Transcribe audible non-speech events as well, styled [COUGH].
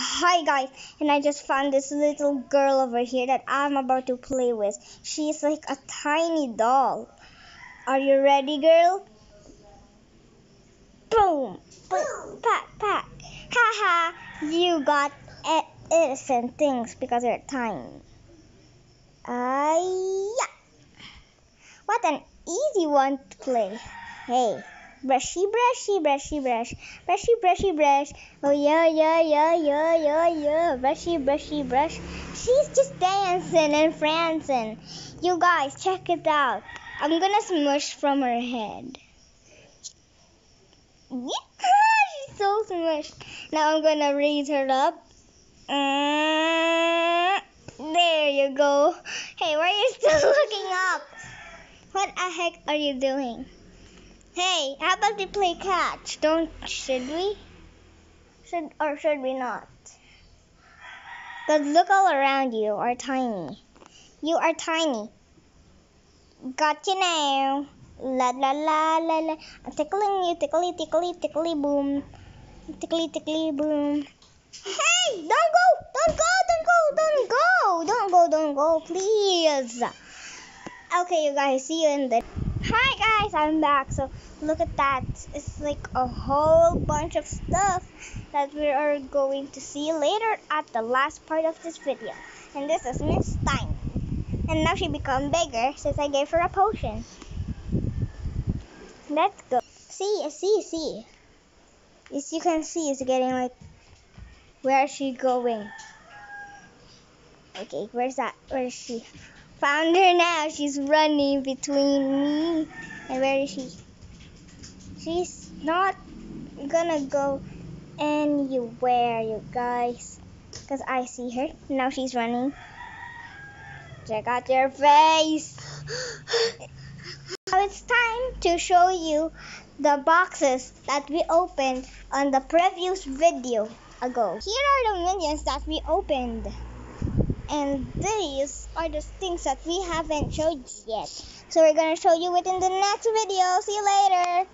Hi guys, and I just found this little girl over here that I'm about to play with. She's like a tiny doll. Are you ready, girl? Boom! Boom! Pat, pat. Haha! You got innocent things because you're tiny. Ah, yeah. What an easy one to play. Hey, brushy, brushy, brushy, brush, brushy, brushy, brush. Oh yeah, yeah, yeah, yeah, yeah, yeah. Brushy, brushy, brush. She's just dancing and prancing. You guys, check it out. I'm gonna smush from her head. Yeah, [LAUGHS] she's so smushed. Now I'm gonna raise her up. Mm, There you go. Hey, why are you still [LAUGHS] looking up? What the heck are you doing? Hey, how about we play catch? Don't should we? Should or should we not? But look all around you are tiny. You are tiny. Got you now. La la la la la. I'm tickling you, tickly tickly tickly boom, tickly tickly boom. Hey, don't go, don't go, don't go, don't go, don't go, don't go, please. Okay, you guys, see you in the. Hi guys, I'm back. So look at that. It's like a whole bunch of stuff that we are going to see later at the last part of this video. And this is Miss Tiny. And now she become bigger since I gave her a potion. Let's go. See, see, see. As you can see, it's getting like. Where is she going? Okay, where's that? Where is she? Found her now. She's running between me. And where is she? She's not gonna go anywhere, you guys. Because I see her. Now she's running. Check out your face. Now it's time to show you the boxes that we opened on the previous video ago. Here are the minions that we opened. And these are the things that we haven't showed yet. So we're gonna show you within the next video. See you later.